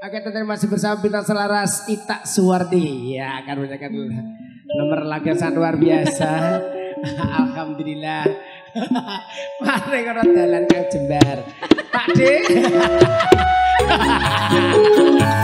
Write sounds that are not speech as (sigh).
Oke teman masih bersama bintang selaras Ita Suwardi. Ya akan menyaksikan nomor lagu sangat luar biasa. (laughs) Alhamdulillah. (laughs) Mari kalau jalan ke Jember Pak D (laughs)